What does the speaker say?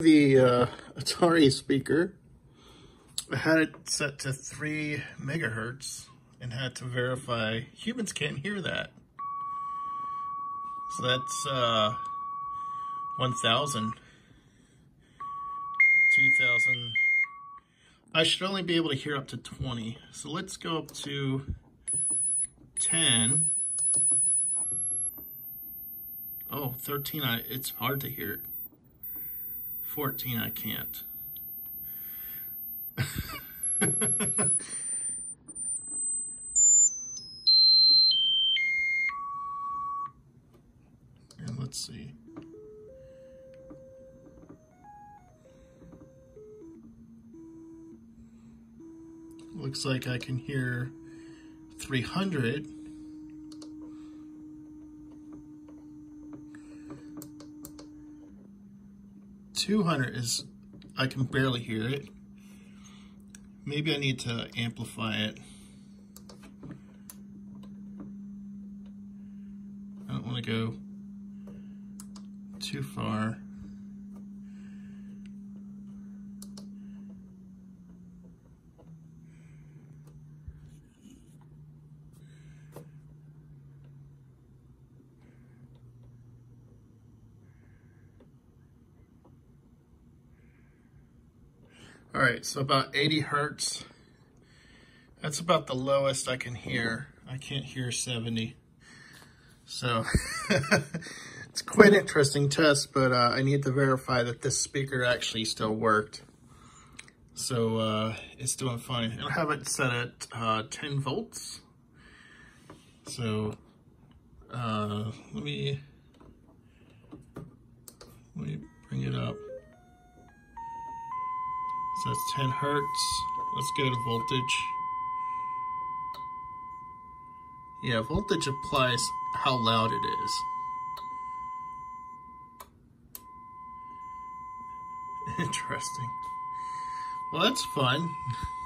The uh, Atari speaker, I had it set to 3 megahertz and had to verify humans can't hear that. So that's uh, 1,000, 2,000. I should only be able to hear up to 20. So let's go up to 10. Oh, 13, I, it's hard to hear it. 14, I can't. and let's see. Looks like I can hear 300. Two hundred is, I can barely hear it. Maybe I need to amplify it. I don't want to go too far. All right, so about 80 hertz. That's about the lowest I can hear. I can't hear 70. So it's quite an interesting test, but uh, I need to verify that this speaker actually still worked. So uh, it's doing fine. I have it set at uh, 10 volts. So uh, let me let me bring it up. So that's 10 hertz. Let's go to voltage. Yeah, voltage applies how loud it is. Interesting. Well, that's fun.